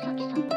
수석이성